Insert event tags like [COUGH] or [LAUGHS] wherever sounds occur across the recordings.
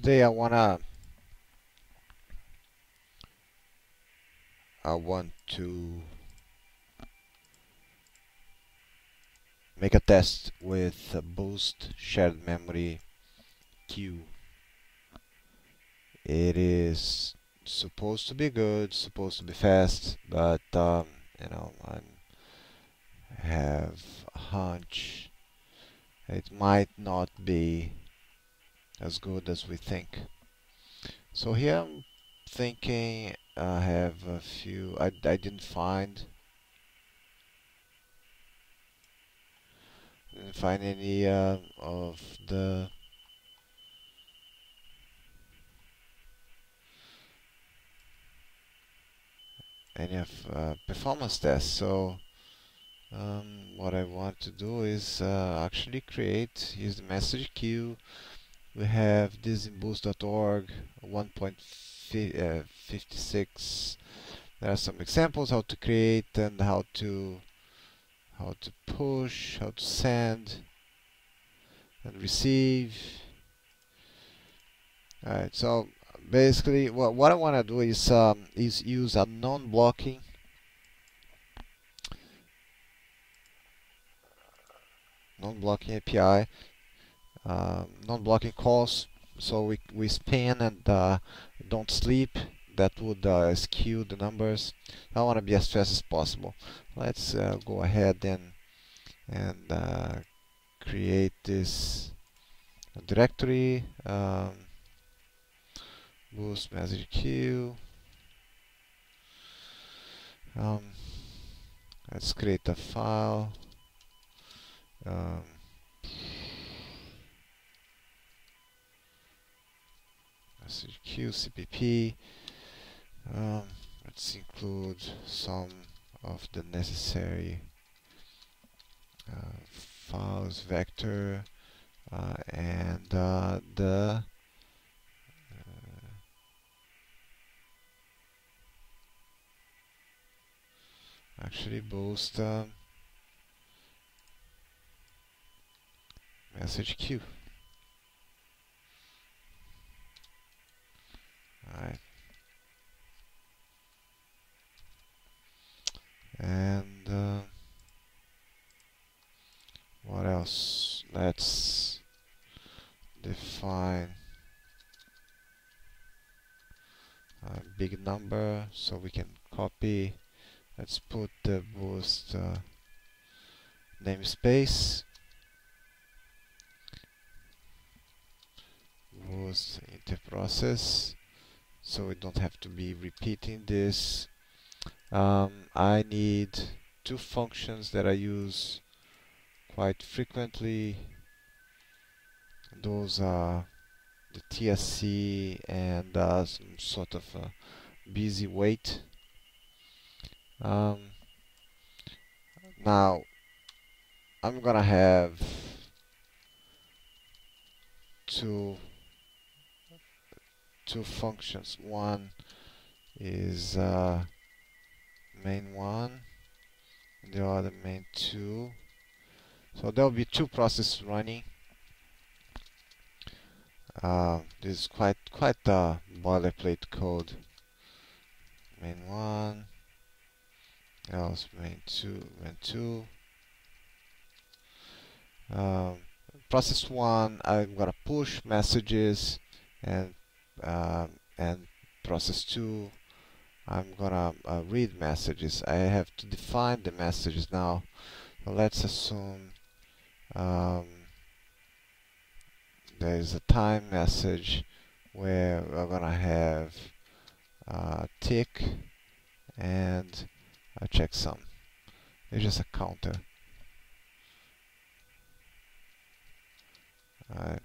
today I wanna I want to make a test with boost shared memory queue. It is supposed to be good supposed to be fast but um, you know I have a hunch it might not be as good as we think. So here I'm thinking I have a few I, I didn't find didn't find any uh, of the any of uh, performance tests. So um, what I want to do is uh, actually create use the message queue we have boost.org 1.56 there are some examples how to create and how to how to push how to send and receive. Alright so basically what, what I want to do is um, is use a non-blocking non-blocking API uh, non-blocking calls so we, we spin and uh, don't sleep. That would uh, skew the numbers. I want to be as fast as possible. Let's uh, go ahead and and uh, create this directory um, boost message queue. Um, let's create a file. Um, queue cpp um, let's include some of the necessary uh, files vector uh, and uh, the actually boost um, message queue. Alright. And uh, what else? Let's define a big number so we can copy let's put the boost uh, namespace boost interprocess so we don't have to be repeating this. Um, I need two functions that I use quite frequently. Those are the TSC and uh, some sort of busy wait um, now I'm gonna have two two functions. One is uh, main one the other main two. So there will be two processes running. Uh, this is quite quite a boilerplate code. Main one else main 2 main 2 um, process 1 I'm gonna push messages and um, and process 2 I'm gonna uh, read messages I have to define the messages now let's assume um, there is a time message where we're gonna have uh, tick and a checksum. It's just a counter. Alright.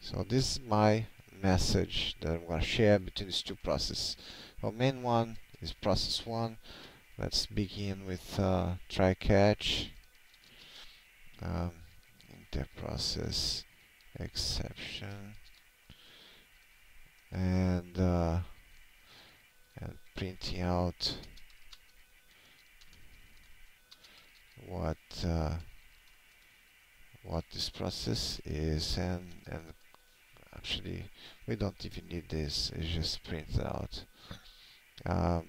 So this is my message that I'm going to share between these two processes. So main one is process one. Let's begin with uh, try catch. Um, interprocess exception and uh, and printing out what uh, what this process is and and actually we don't even need this it just prints out. Um,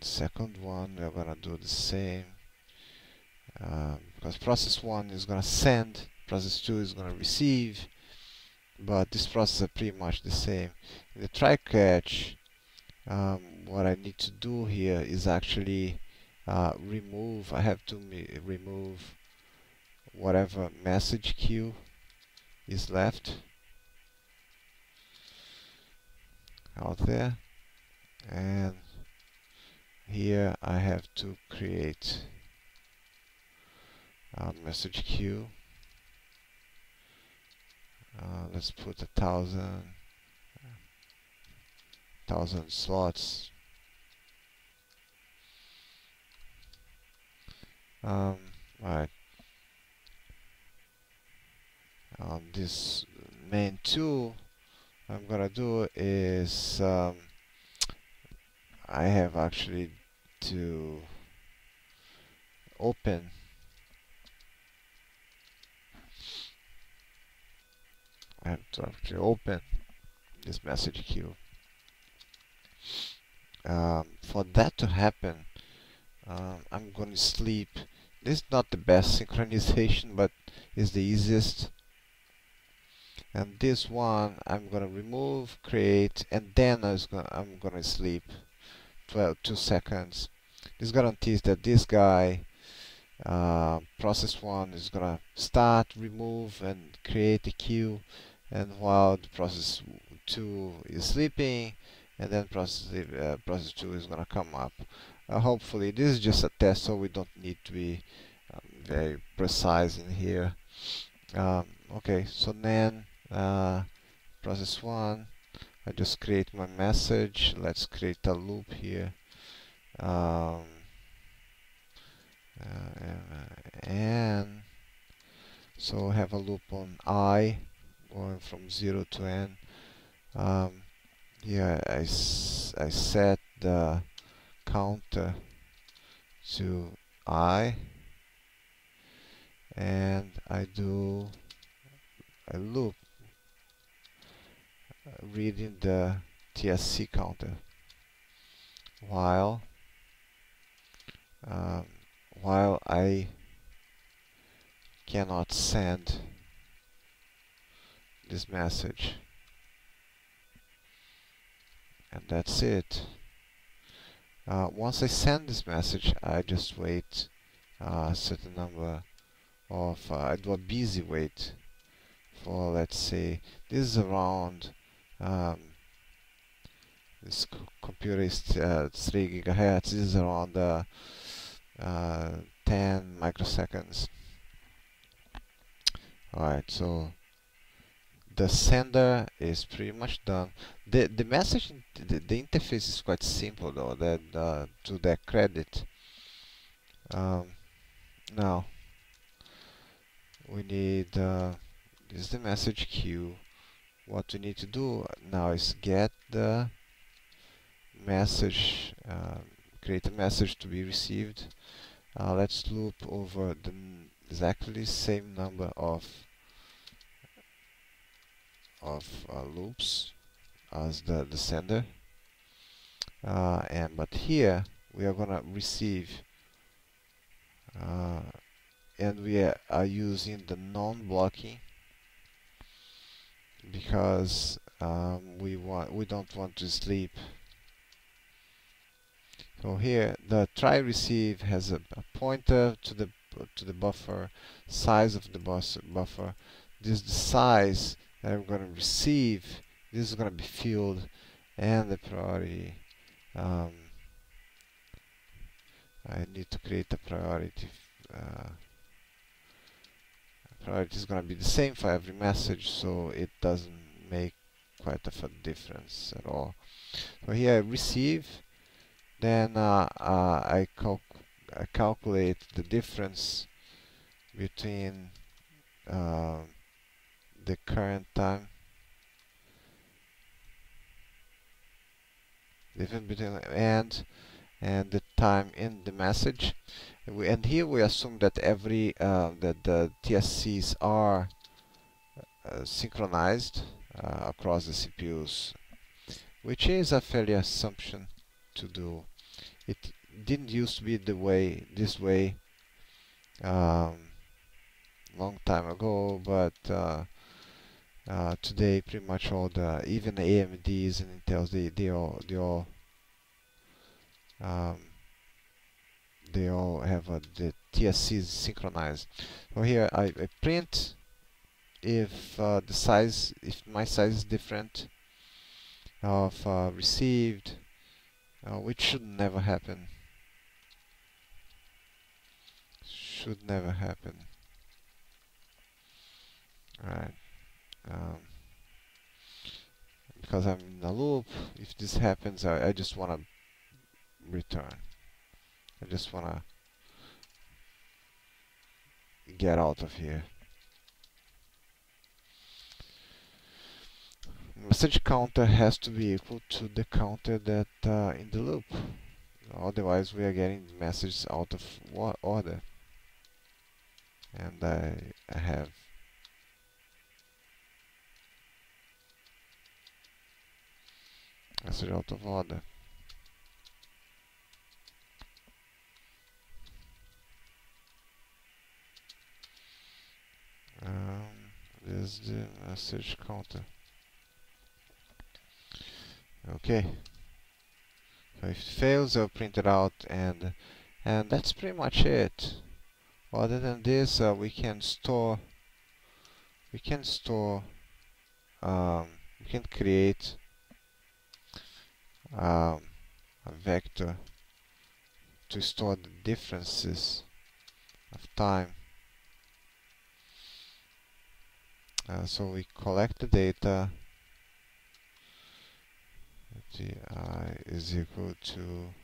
second one we're gonna do the same um, because process 1 is gonna send process 2 is gonna receive but this process are pretty much the same. In the try catch um, what I need to do here is actually uh, remove I have to remove whatever message queue is left out there. And here I have to create a message queue. Uh, let's put a thousand thousand slots. Um, right um, this main tool I'm gonna do is um, I have actually to open I have to actually open this message queue. Um, for that to happen um, I'm to sleep. This is not the best [LAUGHS] synchronization but it's the easiest and this one I'm gonna remove create and then gonna, I'm gonna sleep 12 two seconds. This guarantees that this guy uh, process one is gonna start remove and create a queue. And while the process 2 is sleeping and then process uh, process 2 is gonna come up. Uh, hopefully this is just a test so we don't need to be um, very precise in here. Um, okay so then uh, process 1 I just create my message. Let's create a loop here. Um, uh, and so have a loop on i going from 0 to n. Um, here I, I set the counter to i. And I do a loop reading the TSC counter. While um, while I cannot send this message. And that's it. Uh, once I send this message I just wait uh, a certain number of uh, I do a busy wait for let's say this is around this computer is uh, 3 gigahertz this is around uh, uh, 10 microseconds. Alright so the sender is pretty much done. The the message the, the interface is quite simple though that uh, to their credit. Um, now we need uh, this is the message queue what we need to do now is get the message uh, create a message to be received. Uh, let's loop over the exactly same number of of uh, loops as the, the sender. Uh, and but here we are gonna receive uh, and we are using the non-blocking because um, we want we don't want to sleep. So here the try receive has a, a, pointer to the to the buffer size of the buffer. This is the size that I'm going to receive. This is going to be filled and the priority um, I need to create a priority uh, priority is going to be the same for every message so it doesn't make quite of a difference at all. So here I receive then uh, uh, I, cal I, calculate the difference between uh, the current time difference between and and the time in the message we, and here we assume that every uh, that the TSCs are uh, synchronized uh, across the CPUs, which is a fairly assumption to do. It didn't used to be the way this way um, long time ago, but uh, uh, today pretty much all the even AMDs and Intels they they all they all um, they all have the TSCs synchronized. So here I, I print if uh, the size, if my size is different of uh, received, uh, which should never happen. Should never happen. Alright. Um, because I'm in a loop, if this happens, I, I just want to return. I just want to get out of here. Message counter has to be equal to the counter that uh, in the loop. Otherwise, we are getting messages out of order. And I, I have message out of order. Um, this is the message counter. Okay. So if it fails, I'll print it out, and and that's pretty much it. Other than this, uh, we can store. We can store. Um, we can create um, a vector to store the differences of time Uh, so we collect the data. Gi is equal to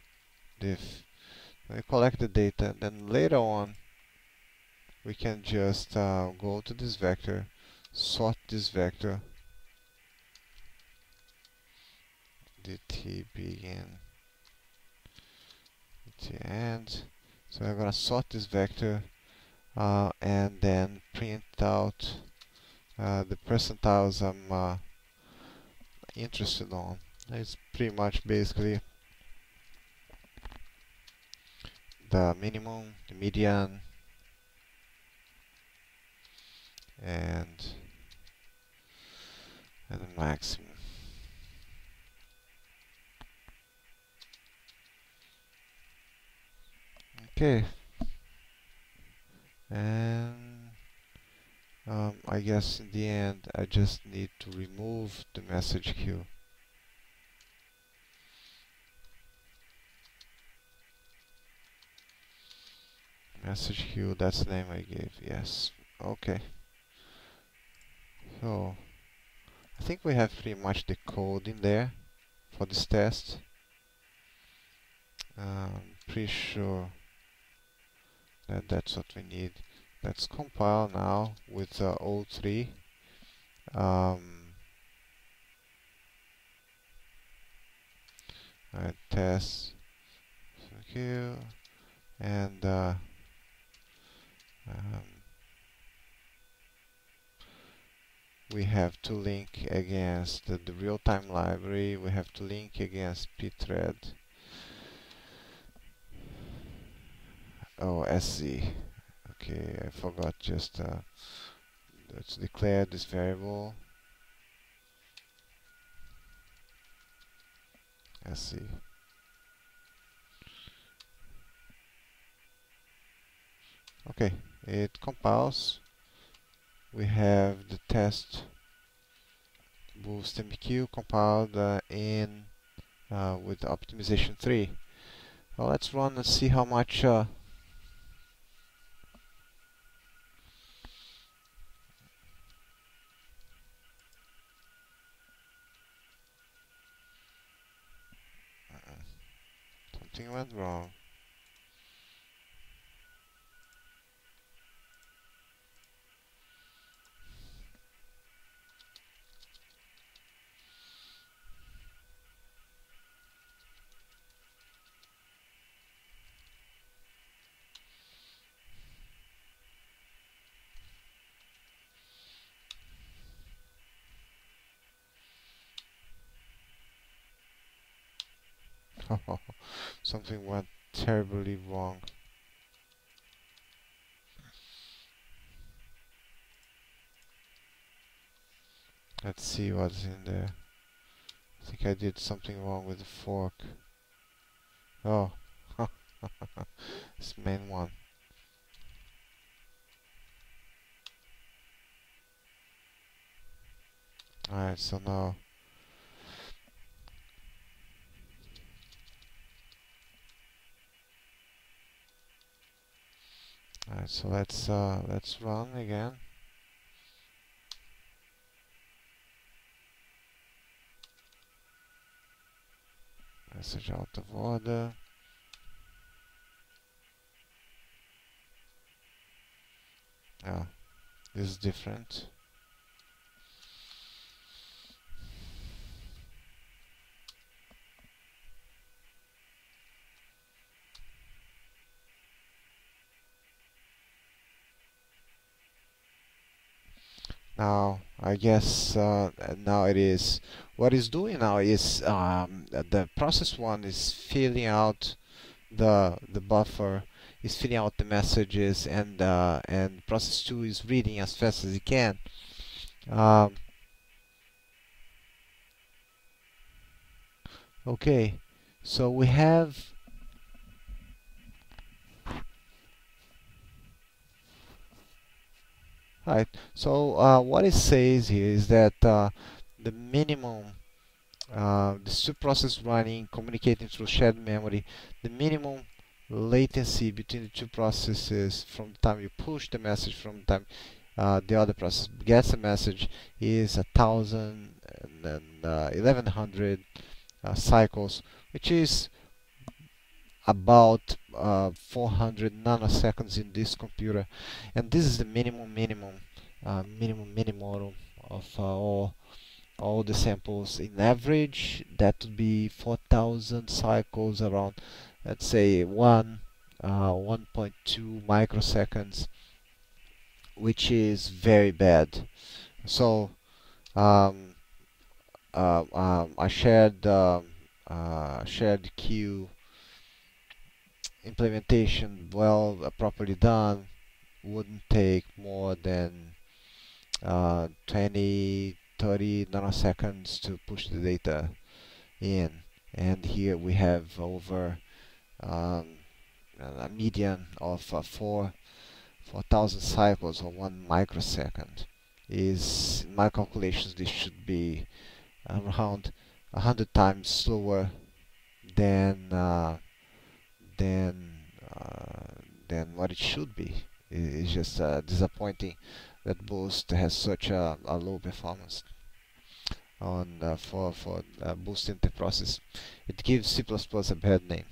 diff. We collect the data. Then later on we can just uh, go to this vector sort this vector. Dt begin. Dt end so we're gonna sort this vector uh, and then print out uh, the percentiles I'm uh, interested on. It's pretty much basically the minimum, the median, and and the maximum. Okay, and um, I guess in the end I just need to remove the message queue. Message queue, that's the name I gave, yes. Okay. So, I think we have pretty much the code in there for this test. Um, pretty sure that that's what we need. Let's compile now with uh, O3. Um, I test you and uh, um, we have to link against the, the real-time library. We have to link against pthread oh SZ okay I forgot just uh, let's declare this variable. Let's see. Okay it compiles. We have the test boost MQ compiled uh, in uh, with optimization 3 well let's run and see how much uh, went wrong. [LAUGHS] something went terribly wrong. Let's see what's in there. I think I did something wrong with the fork. Oh, [LAUGHS] this main one. Alright, so now Alright, so let's uh, let's run again. Message out of order. Yeah, this is different. Now I guess uh, now it is what it's doing now is um, the process one is filling out the the buffer is filling out the messages and uh, and process 2 is reading as fast as it can. Um, okay so we have Right. So uh, what it says here is that uh, the minimum, uh, the subprocess running, communicating through shared memory, the minimum latency between the two processes from the time you push the message from the time uh, the other process gets a message is a thousand and then uh, 1100 uh, cycles, which is about uh, 400 nanoseconds in this computer and this is the minimum minimum minimum minimum of uh, all all the samples in average that would be 4000 cycles around let's say 1 uh, 1.2 microseconds which is very bad. So um, uh, um, I shared um, uh, shared queue implementation well uh, properly done wouldn't take more than uh, 20 30 nanoseconds to push the data in. And here we have over um, a median of uh, 4 4000 cycles or 1 microsecond. Is in my calculations this should be around 100 times slower than uh, than uh, than what it should be. It's just uh, disappointing that Boost has such a, a low performance on uh, for for uh, boosting the process. It gives C++ a bad name.